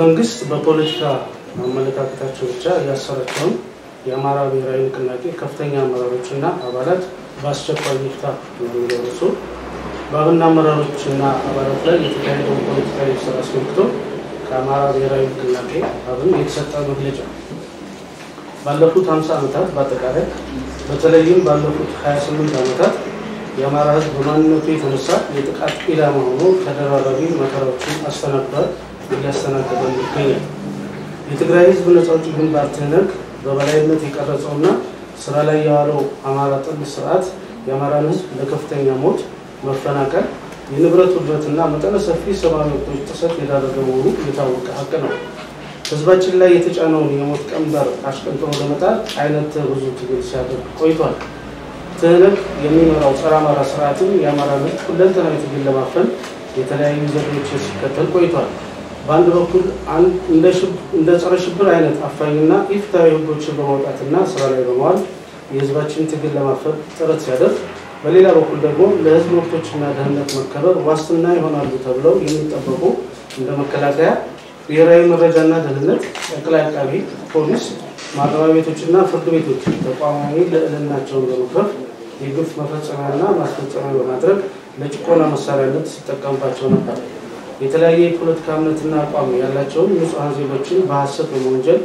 መንግስት በፖለቲካ አመለካከታቸው ብቻ ያሰራቸውን የአማራ ብሔራዊ ንቅናቄ ከፍተኛ አመራሮችና አባላት በአስቸኳይ ይፍታ የሚለው ርዕሱ። በአብን አመራሮችና አባላት ላይ የተካሄደውን ፖለቲካዊ ስራ አስመልክቶ ከአማራ ብሔራዊ ንቅናቄ አብን የተሰጠ መግለጫ። ባለፉት 50 ዓመታት በአጠቃላይ በተለይም ባለፉት 28 ዓመታት የአማራ ሕዝብ በማንነቱ የተነሳ የጥቃት ኢላማ ሆኖ ተደራራቢ መከራዎችን አስተናግዷል፣ እያስተናገደ ይገኛል። የትግራይ ሕዝብ ነጻ አውጪ ግንባር ትህነግ በበላይነት የቀረጸውና ስራ ላይ የዋለው አማራ ጠል ስርዓት የአማራን ሕዝብ ለከፍተኛ ሞት፣ መፈናቀል፣ የንብረት ውድመትና መጠነ ሰፊ ሰብአዊ መብቶች ጥሰት የዳረገ መሆኑ የታወቀ ሀቅ ነው። ህዝባችን ላይ የተጫነውን የሞት ቀንበር አሽቀንጥሮ ለመጣል አይነት ብዙ ትግል ሲያደርግ ቆይቷል። ትህነግ የሚመራው ጸረ አማራ ስርዓትም የአማራ ህዝብ ሁለንተናዊ ትግል ለማፈን የተለያዩ ዘዴዎችን ሲከተል ቆይቷል። በአንድ በኩል እንደ ጸረ ሽብር አይነት አፋኝና ኢፍትሐዊ ህጎችን በማውጣትና ስራ ላይ በመዋል የህዝባችን ትግል ለማፈን ጥረት ሲያደርግ፣ በሌላ በኩል ደግሞ ለህዝብ መብቶችና ደህንነት መከበር ዋስትና ይሆናሉ ተብለው የሚጠበቁ እንደ መከላከያ ብሔራዊ መረጃና ደህንነት፣ ጠቅላይ አቃቢ ፖሊስ፣ ማረሚያ ቤቶችና ፍርድ ቤቶች ተቋማዊ ልዕልናቸውን በመክፈፍ የግፍ መፈጸሚያና ማስፈጸሚያ በማድረግ ለጭቆና መሳሪያነት ሲጠቀምባቸው ነበር። የተለያየ የፖለቲካ እምነትና አቋም ያላቸውን ንጹሐን ዜጎችን በሀሰት በመወንጀል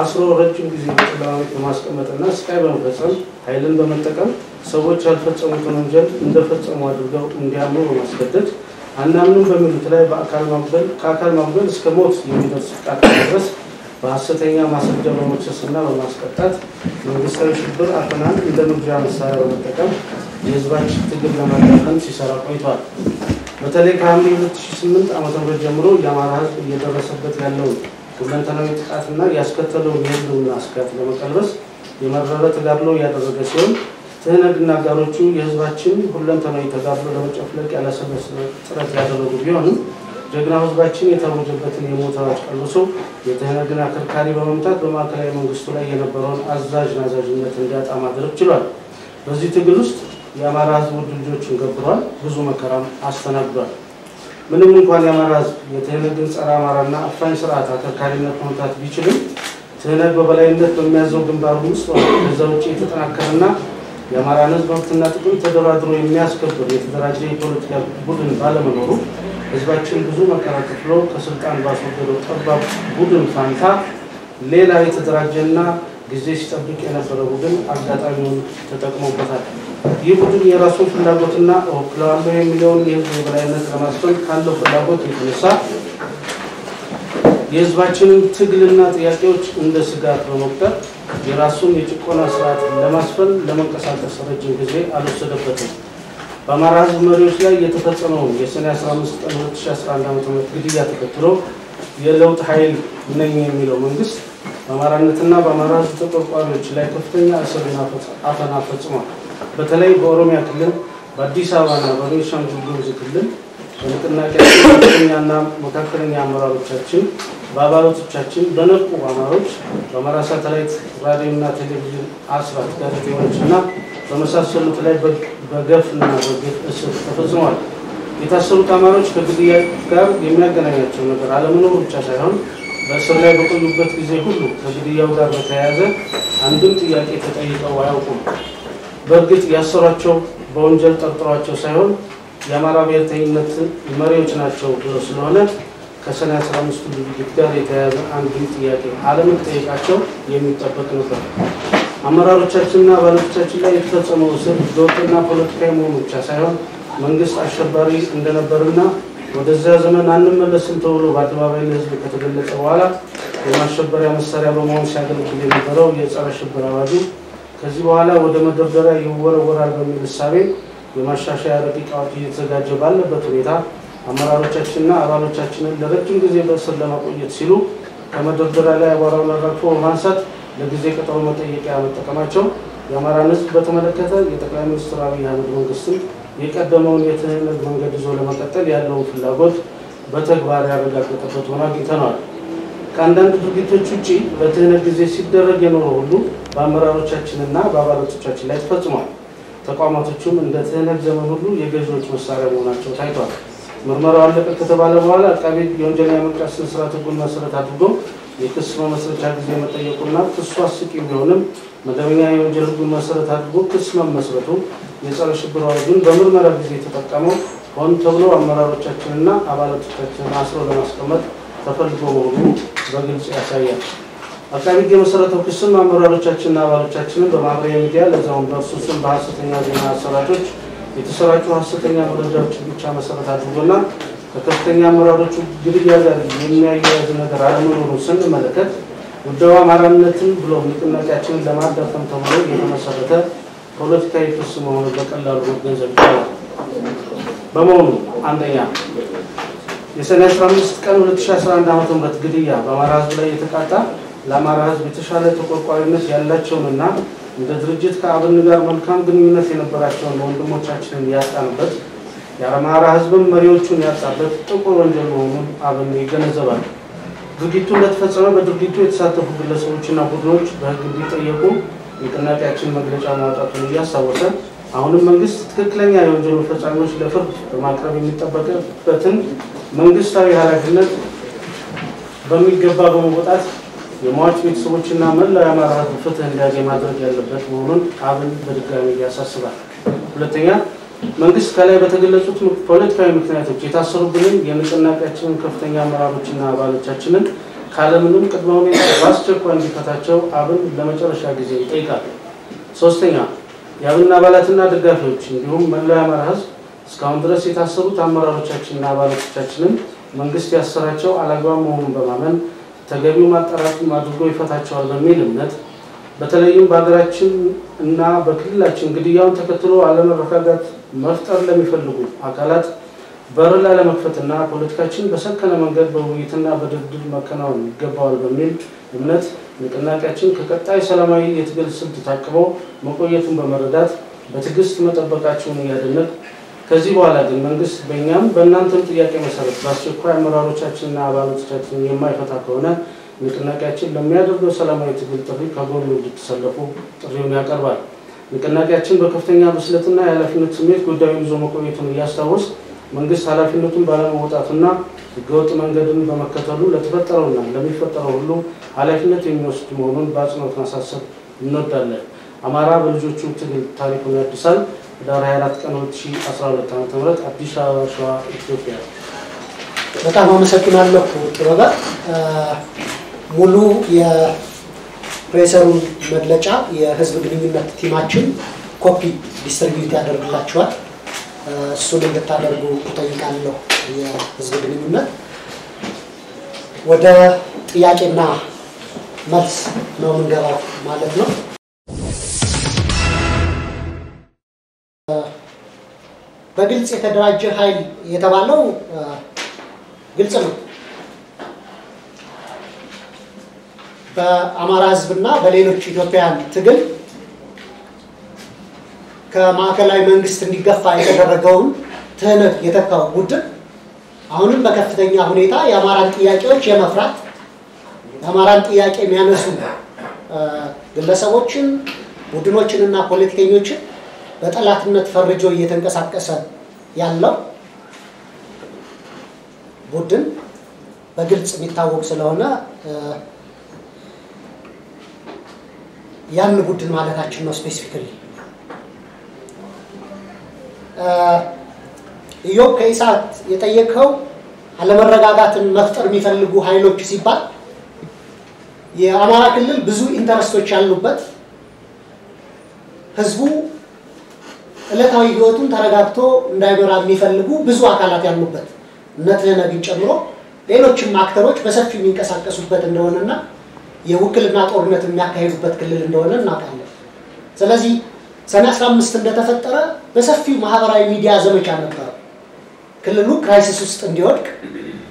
አስሮ ረጅም ጊዜ በጨለማ ቤት በማስቀመጥና ስቃይ በመፈጸም ኃይልን በመጠቀም ሰዎች ያልፈጸሙትን ወንጀል እንደፈጸሙ አድርገው እንዲያምኑ በማስገደድ አናምንም በሚሉት ላይ በአካል ማጉደል ከአካል ማጉደል እስከ ሞት የሚደርስ ጥቃት በማድረስ በሀሰተኛ ማስረጃ በመክሰስና በማስቀጣት መንግስታዊ ሽብር አፈናን እንደ መግዣ መሳሪያ በመጠቀም የህዝባችን ትግል ለማዳፈን ሲሰራ ቆይቷል። በተለይ ከሐምሌ 2008 ዓ ም ጀምሮ የአማራ ህዝብ እየደረሰበት ያለውን ሁለንተናዊ ጥቃትና ያስከተለውን የህልውና ስጋት ለመቀልበስ የመረረ ተጋድሎ እያደረገ ሲሆን ትህነግና አጋሮቹ የህዝባችን ሁለንተናዊ ተጋድሎ ለመጨፍለቅ ያላሰለሰ ጥረት ያደረጉ ቢሆንም ጀግናው ህዝባችን የታወጀበትን የሞት አዋጅ ቀልብሶ የትህነግን አከርካሪ በመምታት በማዕከላዊ መንግስቱ ላይ የነበረውን አዛዥ ናዛዥነት እንዲያጣ ማድረግ ችሏል። በዚህ ትግል ውስጥ የአማራ ህዝብ ውድ ልጆችን ገብሯል፣ ብዙ መከራም አስተናግዷል። ምንም እንኳን የአማራ ህዝብ የትህነግን ጸረ አማራና አፋኝ ስርዓት አከርካሪነት መምታት ቢችልም ትህነግ በበላይነት በሚያዘው ግንባር ውስጥ ከዛ ውጭ የተጠናከረና የአማራን ህዝብ መብትና ጥቅም ተደራድሮ የሚያስከብር የተደራጀ የፖለቲካ ቡድን ባለመኖሩ ህዝባችን ብዙ መከራ ከፍሎ ከስልጣን ባስወገደው ጠባብ ቡድን ፋንታ ሌላ የተደራጀና ጊዜ ሲጠብቅ የነበረ ቡድን አጋጣሚውን ተጠቅሞበታል። ይህ ቡድን የራሱን ፍላጎትና እወክለዋለሁ የሚለውን የህዝብ የበላይነት ለማስፈን ካለው ፍላጎት የተነሳ የህዝባችንን ትግልና ጥያቄዎች እንደ ስጋት በመቁጠር የራሱን የጭቆና ስርዓት ለማስፈን ለመንቀሳቀስ ረጅም ጊዜ አልወሰደበትም። በአማራ ህዝብ መሪዎች ላይ የተፈጸመውን የሰኔ 15 ቀን 2011 ዓ.ም ግድያ ተከትሎ የለውጥ ኃይል ነኝ የሚለው መንግስት በአማራነትና በአማራ ህዝብ ተቆርቋሪዎች ላይ ከፍተኛ እስርና አፈና ፈጽሟል። በተለይ በኦሮሚያ ክልል፣ በአዲስ አበባና በቤኒሻንጉል ጉሙዝ ክልል ከፍተኛና መካከለኛ አመራሮቻችን በአባላቶቻችን በነቁ አማሮች በአማራ ሳተላይት ራዲዮና ቴሌቪዥን አስራት ጋዜጠኞች እና በመሳሰሉት ላይ በገፍና በግፍ እስር ተፈጽመዋል። የታሰሩት አማሮች ከግድያ ጋር የሚያገናኛቸው ነገር አለመኖሩ ብቻ ሳይሆን በእስር ላይ በቆዩበት ጊዜ ሁሉ ከግድያው ጋር በተያያዘ አንድም ጥያቄ ተጠይቀው አያውቁም። በእርግጥ ያሰሯቸው በወንጀል ጠርጥሯቸው ሳይሆን የአማራ ብሔርተኝነት መሪዎች ናቸው ብሎ ስለሆነ ከሰኔ 15 ድርጊት ጋር የተያያዘ አንድም ጥያቄ አለመጠየቃቸው የሚጠበቅ ነበር። አመራሮቻችንና አባሎቻችን ላይ የተፈጸመው እስር ህገወጥና ፖለቲካዊ መሆኑ ብቻ ሳይሆን መንግስት አሸባሪ እንደነበርና ወደዚያ ዘመን አንመለስም ተብሎ በአደባባይ ለህዝብ ከተገለጸ በኋላ የማሸበሪያ መሳሪያ በመሆን ሲያገለግል የነበረው የጸረ ሽብር አዋጁ ከዚህ በኋላ ወደ መደርደሪያ ይወረወራል በሚል እሳቤ የማሻሻያ ረቂቅ አዋጅ እየተዘጋጀ ባለበት ሁኔታ አመራሮቻችንና አባሎቻችንን ለረጅም ጊዜ በእስር ለማቆየት ሲሉ ከመደርደሪያ ላይ አቧራውን አራግፎ በማንሳት ለጊዜ ቀጠሮ መጠየቂያ መጠቀማቸው የአማራን ህዝብ በተመለከተ የጠቅላይ ሚኒስትር አብይ አህመድ መንግስትን የቀደመውን የትህነግ መንገድ ይዞ ለመቀጠል ያለውን ፍላጎት በተግባር ያረጋገጠበት ሆኖ አግኝተነዋል። ከአንዳንድ ድርጊቶች ውጭ በትህነግ ጊዜ ሲደረግ የኖረ ሁሉ በአመራሮቻችንና በአባላቶቻችን ላይ ተፈጽሟል። ተቋማቶቹም እንደ ትህነግ ዘመን ሁሉ የገዢዎች መሳሪያ መሆናቸው ታይቷል። ምርመራው አለቀ ከተባለ በኋላ አቃቤ ሕግ የወንጀለኛ መቅጫ ስነ ስርዓት ሕጉን መሰረት አድርጎ የክስ መመስረቻ ጊዜ መጠየቁና ክሱ አስቂኝ ቢሆንም መደበኛ የወንጀል ሕጉን መሰረት አድርጎ ክስ መመስረቱ የጸረ ሽብር አዋጁን በምርመራ ጊዜ የተጠቀመው ሆን ተብሎ አመራሮቻችንና አባላቶቻችንን አስሮ ለማስቀመጥ ተፈልጎ መሆኑ በግልጽ ያሳያል። አቃቤ ሕግ የመሰረተው ክስም አመራሮቻችንና አባሎቻችንን በማህበራዊ ሚዲያ ለዛውም በእርሱ ስም በሀሰተኛ ዜና አሰራጮች የተሰራጩ ሀሰተኛ መረጃዎችን ብቻ መሰረት አድርጎና ከከፍተኛ አመራሮቹ ግድያ ጋር የሚያያዝ ነገር አለመኖሩን ስንመለከት ጉዳዩ አማራነትን ብሎ ንቅናቄያችንን ለማዳፈን ተብሎ የተመሰረተ ፖለቲካዊ ክስ መሆኑን በቀላሉ መገንዘብ ይቻላል። በመሆኑ አንደኛ የሰኔ 15 ቀን 2011 ዓ.ም ግድያ በአማራ ሕዝብ ላይ የተቃጣ ለአማራ ሕዝብ የተሻለ ተቆርቋሪነት ያላቸውንና እንደ ድርጅት ከአብን ጋር መልካም ግንኙነት የነበራቸውን ወንድሞቻችንን ያጣንበት የአማራ ሕዝብም መሪዎቹን ያጣበት ጥቁር ወንጀል መሆኑን አብን ይገነዘባል። ድርጊቱ እንደተፈጸመ በድርጊቱ የተሳተፉ ግለሰቦችና ቡድኖች በሕግ እንዲጠየቁ ንቅናቄያችን መግለጫ ማውጣቱን እያስታወሰ አሁንም መንግስት ትክክለኛ የወንጀሉ ፈጻሚዎች ለፍርድ በማቅረብ የሚጠበቅበትን መንግስታዊ ኃላፊነት በሚገባ በመወጣት የሟች ቤተሰቦችና መላው የአማራ ህዝብ ፍትህ እንዲያገኝ ማድረግ ያለበት መሆኑን አብን በድጋሚ ያሳስባል። ሁለተኛ መንግስት ከላይ በተገለጹት ፖለቲካዊ ምክንያቶች የታሰሩብንን የንቅናቄያችንን ከፍተኛ አመራሮችና አባሎቻችንን ካለምንም ቅድመ ሁኔታ በአስቸኳይ እንዲፈታቸው አብን ለመጨረሻ ጊዜ ይጠይቃል። ሶስተኛ የአብን አባላትና ደጋፊዎች እንዲሁም መላው የአማራ ህዝብ እስካሁን ድረስ የታሰሩት አመራሮቻችንና አባሎቻችንን መንግስት ያሰራቸው አላግባብ መሆኑን በማመን ተገቢው ማጣራት አድርጎ ይፈታቸዋል በሚል እምነት በተለይም በሀገራችን እና በክልላችን ግድያውን ተከትሎ አለመረጋጋት መፍጠር ለሚፈልጉ አካላት በር ላለመክፈትና ፖለቲካችን በሰከነ መንገድ በውይይትና በድርድር መከናወን ይገባዋል በሚል እምነት ንቅናቄያችን ከቀጣይ ሰላማዊ የትግል ስልት ታቅቦ መቆየቱን በመረዳት በትዕግስት መጠበቃቸውን እያደነቅ ከዚህ በኋላ ግን መንግስት በእኛም በእናንተም ጥያቄ መሰረት በአስቸኳይ አመራሮቻችንና አባሎቻችን የማይፈታ ከሆነ ንቅናቄያችን ለሚያደርገው ሰላማዊ ትግል ጥሪ ከጎኑ እንድትሰለፉ ጥሪውን ያቀርባል። ንቅናቄያችን በከፍተኛ ብስለትና የኃላፊነት ስሜት ጉዳዩን ይዞ መቆየቱን እያስታወስ መንግስት ኃላፊነቱን ባለመወጣቱና ህገወጥ መንገድን በመከተሉ ለተፈጠረውና ለሚፈጠረው ሁሉ ኃላፊነት የሚወስድ መሆኑን በአጽንኦት ማሳሰብ እንወዳለን። አማራ በልጆቹ ትግል ታሪኩን ያድሳል። ህዳር 24 ቀን 2012 ዓ.ም አዲስ አበባ ሸዋ ኢትዮጵያ። በጣም አመሰግናለሁ ጥበበ። ሙሉ የ presser ኡን መግለጫ የህዝብ ግንኙነት team ኣችን copy distribute ያደርግላችኋል። እሱን እንድታደርጉ እጠይቃለሁ። የህዝብ ግንኙነት ወደ ጥያቄና መልስ ነው የምንገባው ማለት ነው። በግልጽ የተደራጀ ኃይል የተባለው ግልጽ ነው። በአማራ ህዝብና በሌሎች ኢትዮጵያውያን ትግል ከማዕከላዊ መንግስት እንዲገፋ የተደረገውን ትህነት የተካው ቡድን አሁንም በከፍተኛ ሁኔታ የአማራን ጥያቄዎች የመፍራት የአማራን ጥያቄ የሚያነሱ ግለሰቦችን፣ ቡድኖችንና ፖለቲከኞችን በጠላትነት ፈርጆ እየተንቀሳቀሰ ያለው ቡድን በግልጽ የሚታወቅ ስለሆነ ያን ቡድን ማለታችን ነው። ስፔሲፊካሊ ኢዮብ ከኢሳት የጠየቀው አለመረጋጋትን መፍጠር የሚፈልጉ ኃይሎች ሲባል የአማራ ክልል ብዙ ኢንተረስቶች ያሉበት ህዝቡ ዕለታዊ ህይወቱን ተረጋግቶ እንዳይመራ የሚፈልጉ ብዙ አካላት ያሉበት እነ ጨምሮ ሌሎችም አክተሮች በሰፊው የሚንቀሳቀሱበት እንደሆነና የውክልና ጦርነት የሚያካሂዱበት ክልል እንደሆነ እናውቃለን። ስለዚህ ሰኔ 15 እንደተፈጠረ በሰፊው ማህበራዊ ሚዲያ ዘመቻ ነበረ። ክልሉ crisis ውስጥ እንዲወድቅ፣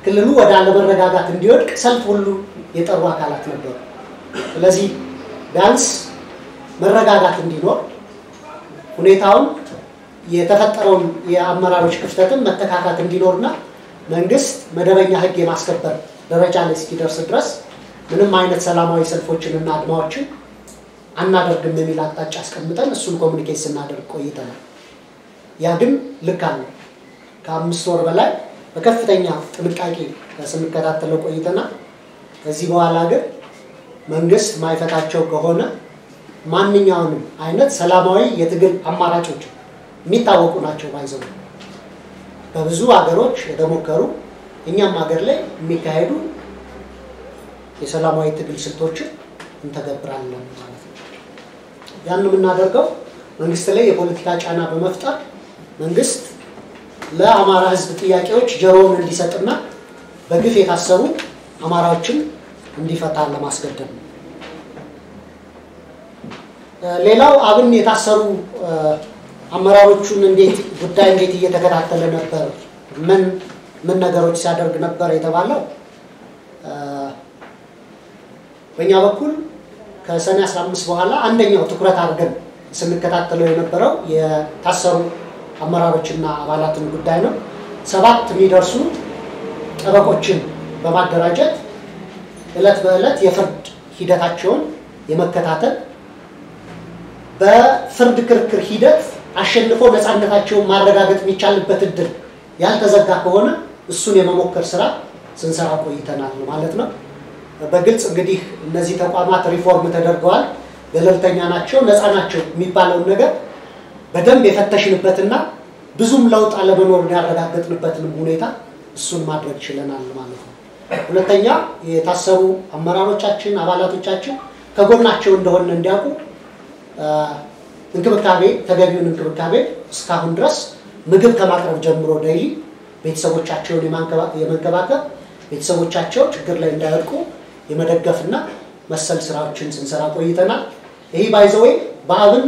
ክልሉ ወደ አለመረጋጋት እንዲወድቅ ሰልፍ ሁሉ የጠሩ አካላት ነበሩ። ስለዚህ ቢያንስ መረጋጋት እንዲኖር ሁኔታውን የተፈጠረውን የአመራሮች ክፍተትን መተካካት እንዲኖርና መንግስት መደበኛ ህግ የማስከበር ደረጃ ላይ እስኪደርስ ድረስ ምንም አይነት ሰላማዊ ሰልፎችንና አድማዎችን አናደርግም የሚል አቅጣጫ አስቀምጠን እሱን ኮሚኒኬት ስናደርግ ቆይተናል። ያ ግን ልክ አለ። ከአምስት ወር በላይ በከፍተኛ ጥንቃቄ ስንከታተለው ቆይተናል። ከዚህ በኋላ ግን መንግስት ማይፈታቸው ከሆነ ማንኛውንም አይነት ሰላማዊ የትግል አማራጮች የሚታወቁ ናቸው። ባይዘው በብዙ ሀገሮች የተሞከሩ እኛም ሀገር ላይ የሚካሄዱ የሰላማዊ ትግል ስልቶችን እንተገብራለን ማለት ያን የምናደርገው። መንግስት ላይ የፖለቲካ ጫና በመፍጠር መንግስት ለአማራ ሕዝብ ጥያቄዎች ጆሮውን እንዲሰጥና በግፍ የታሰሩ አማራዎችን እንዲፈታ ለማስገደድ ነው። ሌላው አብን የታሰሩ አመራሮቹን እንዴት ጉዳይ እንዴት እየተከታተለ ነበር፣ ምን ምን ነገሮች ሲያደርግ ነበር የተባለው? በእኛ በኩል ከሰኔ 15 በኋላ አንደኛው ትኩረት አድርገን ስንከታተለው የነበረው የታሰሩ አመራሮችና አባላትን ጉዳይ ነው። ሰባት የሚደርሱ ጠበቆችን በማደራጀት እለት በዕለት የፍርድ ሂደታቸውን የመከታተል በፍርድ ክርክር ሂደት አሸንፎ ነፃነታቸውን ማረጋገጥ የሚቻልበት እድል ያልተዘጋ ከሆነ እሱን የመሞከር ስራ ስንሰራ ቆይተናል ማለት ነው። በግልጽ እንግዲህ እነዚህ ተቋማት ሪፎርም ተደርገዋል፣ ገለልተኛ ናቸው፣ ነፃ ናቸው የሚባለውን ነገር በደንብ የፈተሽንበትና ብዙም ለውጥ አለመኖሩን ያረጋገጥንበትንም ሁኔታ እሱን ማድረግ ችለናል ማለት ነው። ሁለተኛ የታሰሩ አመራሮቻችን፣ አባላቶቻችን ከጎናቸው እንደሆነ እንዲያውቁ እንክብካቤ ተገቢውን እንክብካቤ እስካሁን ድረስ ምግብ ከማቅረብ ጀምሮ ዳይሊ ቤተሰቦቻቸውን የመንከባከብ ቤተሰቦቻቸው ችግር ላይ እንዳይወድቁ የመደገፍና መሰል ስራዎችን ስንሰራ ቆይተናል። ይህ ባይዘወይ በአብን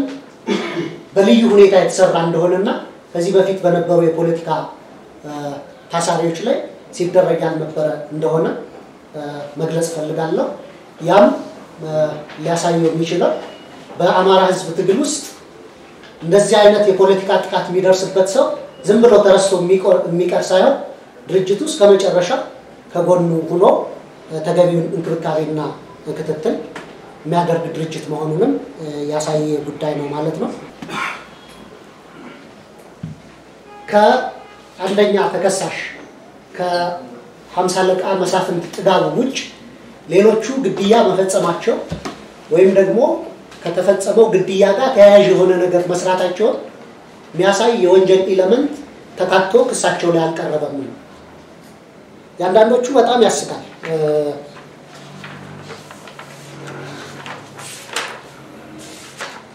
በልዩ ሁኔታ የተሰራ እንደሆነና ከዚህ በፊት በነበሩ የፖለቲካ ታሳሪዎች ላይ ሲደረግ ያልነበረ እንደሆነ መግለጽ ፈልጋለሁ። ያም ሊያሳየው የሚችለው በአማራ ሕዝብ ትግል ውስጥ እንደዚህ አይነት የፖለቲካ ጥቃት የሚደርስበት ሰው ዝም ብሎ ተረስቶ የሚቀር ሳይሆን ድርጅቱ እስከ መጨረሻ ከጎኑ ሆኖ ተገቢውን እንክብካቤና ክትትል የሚያደርግ ድርጅት መሆኑንም ያሳየ ጉዳይ ነው ማለት ነው። ከአንደኛ ተከሳሽ ከሀምሳ አለቃ መሳፍንት ጥጋቡ ውጭ ሌሎቹ ግድያ መፈጸማቸው ወይም ደግሞ ከተፈጸመው ግድያ ጋር ተያያዥ የሆነ ነገር መስራታቸውን የሚያሳይ የወንጀል ኢለመንት ተካቶ ክሳቸው ላይ አልቀረበም ነው። የአንዳንዶቹ በጣም ያስቃል።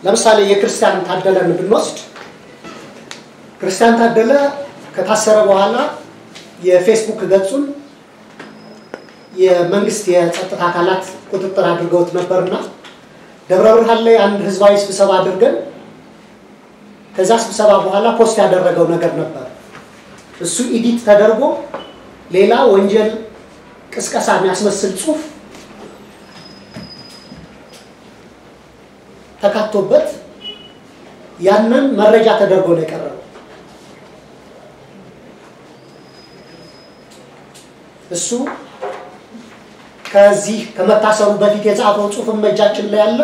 ለምሳሌ የክርስቲያን ታደለን ብንወስድ ክርስቲያን ታደለ ከታሰረ በኋላ የፌስቡክ ገጹን የመንግስት የጸጥታ አካላት ቁጥጥር አድርገውት ነበርና ደብረ ብርሃን ላይ አንድ ህዝባዊ ስብሰባ አድርገን ከዛ ስብሰባ በኋላ post ያደረገው ነገር ነበር። እሱ edit ተደርጎ ሌላ ወንጀል ቅስቀሳ የሚያስመስል ጽሁፍ ተካቶበት ያንን መረጃ ተደርጎ ነው የቀረበው። እሱ ከዚህ ከመታሰሩ በፊት የጻፈው ጽሁፍም እጃችን ላይ ያለ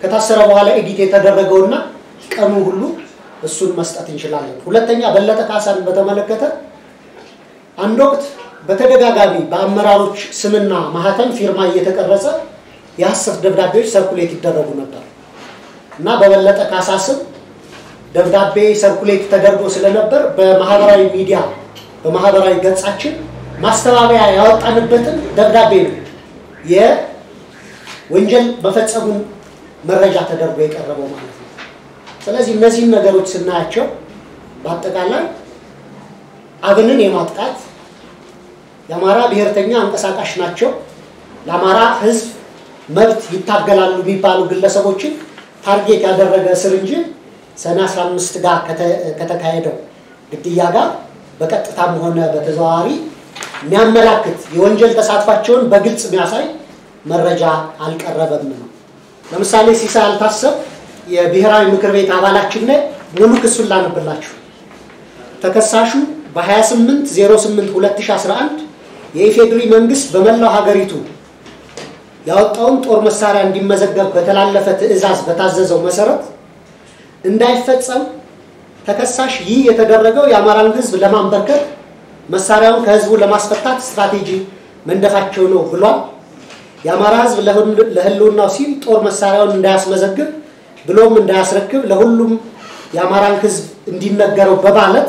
ከታሰረ በኋላ edit የተደረገውና ቀኑ ሁሉ እሱን መስጠት እንችላለን። ሁለተኛ በለጠ ካሳን በተመለከተ አንድ ወቅት በተደጋጋሚ በአመራሮች ስምና ማህተም ፊርማ እየተቀረጸ የሐሰት ደብዳቤዎች circulate ይደረጉ ነበር እና በበለጠ ካሳ ስም ደብዳቤ circulate ተደርጎ ስለነበር በማህበራዊ ሚዲያ በማህበራዊ ገጻችን ማስተባበያ ያወጣንበትን ደብዳቤ ነው የወንጀል መፈጸሙን መረጃ ተደርጎ የቀረበው ማለት ነው። ስለዚህ እነዚህን ነገሮች ስናያቸው በአጠቃላይ አብንን የማጥቃት የአማራ ብሔርተኛ አንቀሳቃሽ ናቸው፣ ለአማራ ሕዝብ መብት ይታገላሉ የሚባሉ ግለሰቦችን target ያደረገ እስር እንጂ ሰኔ 15 ጋር ከተካሄደው ግድያ ጋር በቀጥታም ሆነ በተዘዋዋሪ የሚያመላክት የወንጀል ተሳትፏቸውን በግልጽ የሚያሳይ መረጃ አልቀረበም ነው። ለምሳሌ ሲሳይ አልታሰብ የብሔራዊ ምክር ቤት አባላችን ላይ ሙሉ ክሱን ላነብላችሁ። ተከሳሹ በ28082011 የኢፌዴሪ መንግስት በመላው ሀገሪቱ ያወጣውን ጦር መሳሪያ እንዲመዘገብ በተላለፈ ትዕዛዝ በታዘዘው መሰረት እንዳይፈጸም ተከሳሽ ይህ የተደረገው የአማራን ህዝብ ለማንበርከት መሳሪያውን ከህዝቡ ለማስፈታት ስትራቴጂ መንደፋቸው ነው ብሏል። የአማራ ህዝብ ለህልውናው ሲል ጦር መሳሪያውን እንዳያስመዘግብ ብሎም እንዳያስረክብ ለሁሉም የአማራን ህዝብ እንዲነገረው በማለት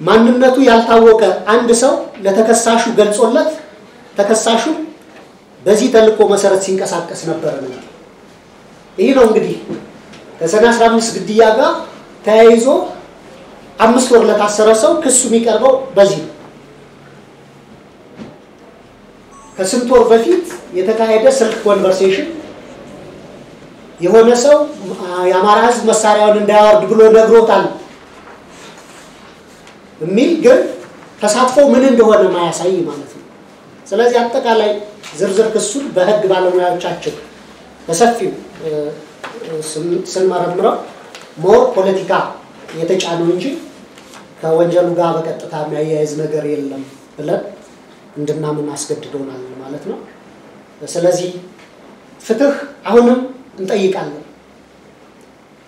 ማንነቱ ያልታወቀ አንድ ሰው ለተከሳሹ ገልጾለት ተከሳሹ በዚህ ተልእኮ መሰረት ሲንቀሳቀስ ነበረ ነው። ይህ ነው እንግዲህ ከሰኔ 15 ግድያ ጋር ተያይዞ አምስት ወር ለታሰረ ሰው ክሱ የሚቀርበው በዚህ ነው። ከስንት ወር በፊት የተካሄደ ስልክ conversation የሆነ ሰው የአማራ ህዝብ መሳሪያውን እንዳያወርድ ብሎ ነግሮታል የሚል ግን ተሳትፎ ምን እንደሆነ ማያሳይ ማለት ነው። ስለዚህ አጠቃላይ ዝርዝር ክሱን በህግ ባለሙያዎቻችን በሰፊው ስንመረምረው more ፖለቲካ የተጫነው እንጂ ከወንጀሉ ጋር በቀጥታ የሚያያይዝ ነገር የለም ብለን እንድናምን አስገድዶናል ማለት ነው። ስለዚህ ፍትህ አሁንም እንጠይቃለን።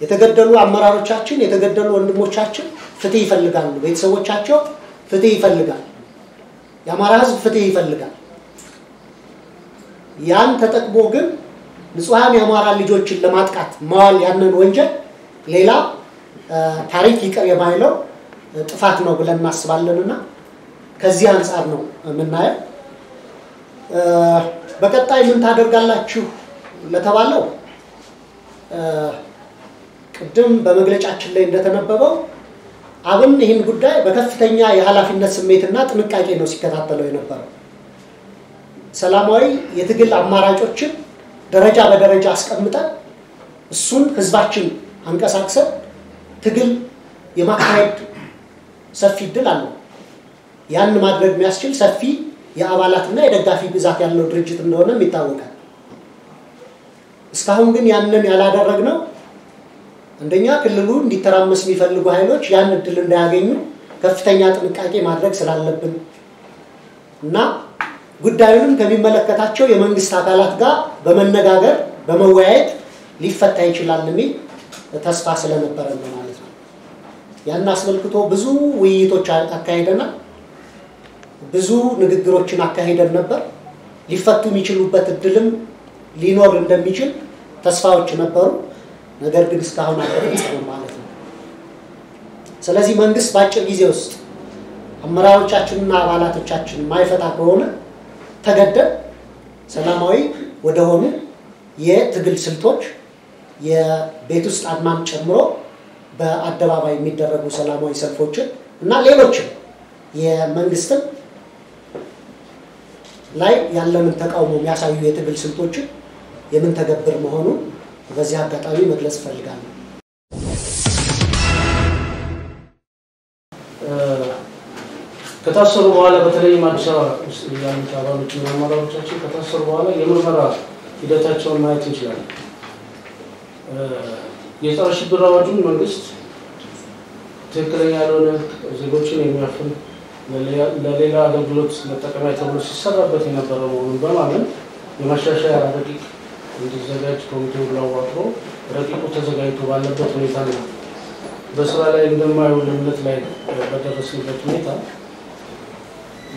የተገደሉ አመራሮቻችን፣ የተገደሉ ወንድሞቻችን ፍትህ ይፈልጋሉ። ቤተሰቦቻቸው ፍትህ ይፈልጋል። የአማራ ህዝብ ፍትህ ይፈልጋል። ያን ተጠቅሞ ግን ንጹሐን የአማራ ልጆችን ለማጥቃት መዋል ያንን ወንጀል ሌላ ታሪክ ይቅር የማይለው ጥፋት ነው ብለን እናስባለን እና ከዚህ አንጻር ነው የምናየው። በቀጣይ ምን ታደርጋላችሁ ለተባለው ቅድም በመግለጫችን ላይ እንደተነበበው አብን ይህን ጉዳይ በከፍተኛ የኃላፊነት ስሜትና ጥንቃቄ ነው ሲከታተለው የነበረው። ሰላማዊ የትግል አማራጮችን ደረጃ በደረጃ አስቀምጠን እሱን ህዝባችን አንቀሳቅሰን ትግል የማካሄድ ሰፊ እድል አለው። ያን ማድረግ የሚያስችል ሰፊ የአባላትና የደጋፊ ብዛት ያለው ድርጅት እንደሆነም ይታወቃል። እስካሁን ግን ያንን ያላደረግነው አንደኛ ክልሉ እንዲተራመስ የሚፈልጉ ኃይሎች ያን እድል እንዳያገኙ ከፍተኛ ጥንቃቄ ማድረግ ስላለብን እና ጉዳዩንም ከሚመለከታቸው የመንግስት አካላት ጋር በመነጋገር በመወያየት ሊፈታ ይችላል የሚል ተስፋ ስለነበረ ነው ማለት ነው። ያን አስመልክቶ ብዙ ውይይቶች አካሂደናል። ብዙ ንግግሮችን አካሂደን ነበር። ሊፈቱ የሚችሉበት እድልም ሊኖር እንደሚችል ተስፋዎች ነበሩ። ነገር ግን እስካሁን አልተፈጸመም ማለት ነው። ስለዚህ መንግስት በአጭር ጊዜ ውስጥ አመራሮቻችንና አባላቶቻችን ማይፈታ ከሆነ ተገደን ሰላማዊ ወደሆኑ የትግል ስልቶች የቤት ውስጥ አድማን ጨምሮ በአደባባይ የሚደረጉ ሰላማዊ ሰልፎችን እና ሌሎችም የመንግስትን ላይ ያለንን ተቃውሞ የሚያሳዩ የትግል ስልቶችን የምንተገብር መሆኑን በዚህ አጋጣሚ መግለጽ እፈልጋለሁ። ከታሰሩ በኋላ በተለይም አዲስ አበባ ውስጥ ያሉት አባሎችና አመራሮቻችን ከታሰሩ በኋላ የምርመራ ሂደታቸውን ማየት እንችላለን። የጸረ ሽብር አዋጁን መንግስት ትክክለኛ ያልሆነ ዜጎችን የሚያፍን ለሌላ አገልግሎት መጠቀሚያ ተብሎ ሲሰራበት የነበረ መሆኑን በማመን የማሻሻያ ረቂቅ እንዲዘጋጅ ኮሚቴውን ላዋቅሮ ረቂቁ ተዘጋጅቶ ባለበት ሁኔታ ነው በስራ ላይ እንደማይውል እምነት ላይ በደረስንበት ሁኔታ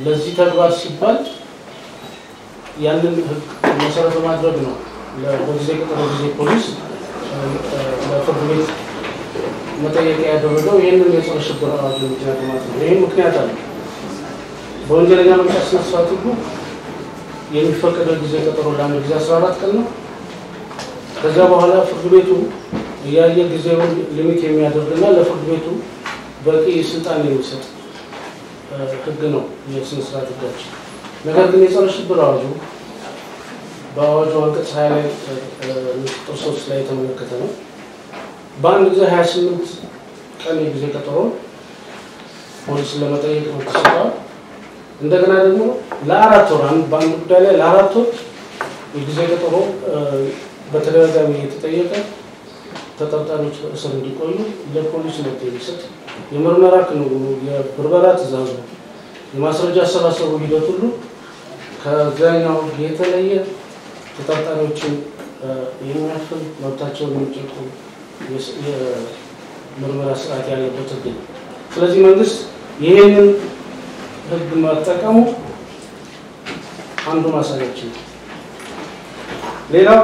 ለዚህ ተግባር ሲባል ያንን ህግ መሰረት በማድረግ ነው በጊዜ ቀጠሮ ጊዜ ፖሊስ ለፍርድ ቤት መጠየቂያ ያደረገው ይህንን የጸረ ሽብር አዋጅ ምክንያት ማለት ነው። ይህም ምክንያት አለ። በወንጀለኛ መቅጫ ስነ ህጉ የሚፈቀደው ጊዜ ቀጠሮ ለአንድ ጊዜ 14 ቀን ነው። ከዚያ በኋላ ፍርድ ቤቱ እያየ ጊዜውን ሊሚት የሚያደርግና ለፍርድ ቤቱ በቂ ስልጣን የሚሰጥ ህግ ነው የስነ ስርዓት ህጋችን። ነገር ግን የጸረ ሽብር አዋጁ በአዋጁ አንቀጽ ሀያ ላይ ቁጥር ሶስት ላይ የተመለከተ ነው። በአንድ ጊዜ ሀያ ስምንት ቀን የጊዜ ቀጠሮ ፖሊስን ለመጠየቅ ነው ተሰጥቷል። እንደገና ደግሞ ለአራት ወር በአንድ ጉዳይ ላይ ለአራት ወር የጊዜ ቀጠሮ በተደጋጋሚ የተጠየቀ ተጠርጣሪዎች በእስር እንዲቆዩ ለፖሊስ መብት የሚሰጥ የምርመራ ክንውኑ፣ የብርበራ ትእዛዙ፣ የማስረጃ አሰባሰቡ ሂደት ሁሉ ከዛኛው የተለየ ተጠርጣሪዎችን የሚያፍን መብታቸውን የሚጨቁ የምርመራ ስርዓት ያለበት ህግ ነው። ስለዚህ መንግስት ይህንን ህግ መጠቀሙ አንዱ ማሳያችን ነው። ሌላው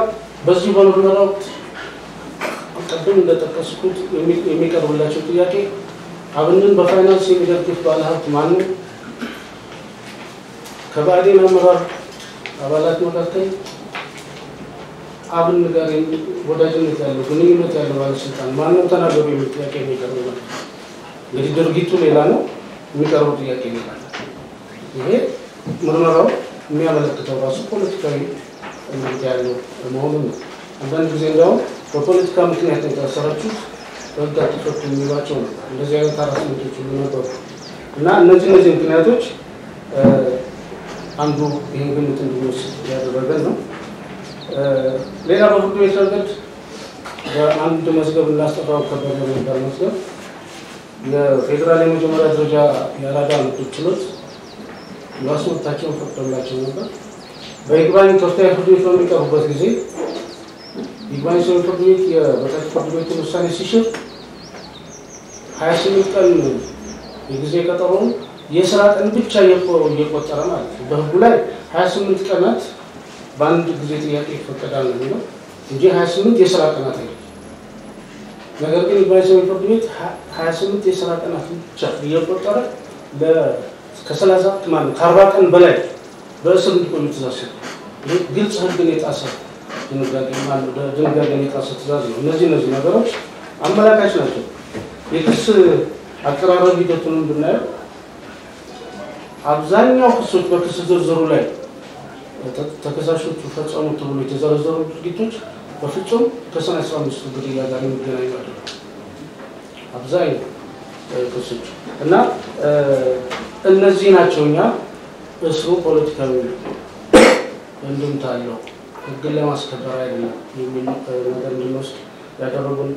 በዚህ በምርመራ ወቅት ቅድም እንደጠቀስኩት የሚቀርብላቸው ጥያቄ አብንን በፋይናንስ የሚደግፍ ባለሀብት ማን ነው? አመራር አባላት መካከል አብን ጋር ወዳጅነት ያለው ግንኙነት ያለው ባለስልጣን ማነው ተናገሩ የሚል ጥያቄ የሚቀርብ ነው። እንግዲህ ድርጊቱ ሌላ ነው፣ የሚቀርበው ጥያቄ ሌላ ይሄ ምርመራው የሚያመለክተው ራሱ ፖለቲካዊ እናንተ ያለው መሆኑን ነው። አንዳንድ ጊዜ እንዲያውም በፖለቲካ ምክንያት ነው የታሰራችሁት በህግ አትፈቱ የሚሏቸው ነው። እንደዚህ አይነት ሀራስመንቶች ሁሉ ነበሩ እና እነዚህ እነዚህ ምክንያቶች አንዱ ይህን ግምት እንድንወስድ ያደረገን ነው። ሌላ በፍርድ ቤት ረገድ በአንድ መዝገብ እናስጠፋው ከበደ የሚባል መዝገብ የፌዴራል የመጀመሪያ ደረጃ የአራዳ ምድብ ችሎት የዋስ መብታቸውን ፈቅዶላቸው ነበር። በይግባኝ ከፍተኛ ፍርድ ቤት በሚቀርቡበት ጊዜ ይግባኝ ሰሚ ፍርድ ቤት የበታች ፍርድ ቤቱን ውሳኔ ሲሽር ሀያ ስምንት ቀን የጊዜ ቀጠሮውን የስራ ቀን ብቻ እየቆጠረ ማለት ነው። በህጉ ላይ ሀያ ስምንት ቀናት በአንድ ጊዜ ጥያቄ ይፈቀዳል ነው የሚለው እንጂ ሀያ ስምንት የስራ ቀናት አይ ነገር ግን ይግባኝ ሰሚ ፍርድ ቤት ሀያ ስምንት የስራ ቀናት ብቻ እየቆጠረ ከሰላሳ ማለት ከአርባ ቀን በላይ በእስር እንዲቆዩ ትእዛዝ ሰጠ። ግልጽ ህግን የጣሰ ድንጋጌን የጣሰ ትእዛዝ ነው። እነዚህ እነዚህ ነገሮች አመላካች ናቸው። የክስ አቀራረብ ሂደቱንም ብናየው አብዛኛው ክሶች በክስ ዝርዝሩ ላይ ተከሳሾቹ ፈጸሙ ተብሎ የተዘረዘሩ ድርጊቶች በፍጹም ከሰኔ አስራ አምስቱ ግድያ ጋር የሚገናኙ አይደለም። አብዛኛው ክሶች እና እነዚህ ናቸው እኛ እስሩ ፖለቲካዊ እንድምታ አለው ህግን ለማስከበር አይደለም የሚል ነገር እንድንወስድ ያደረጉን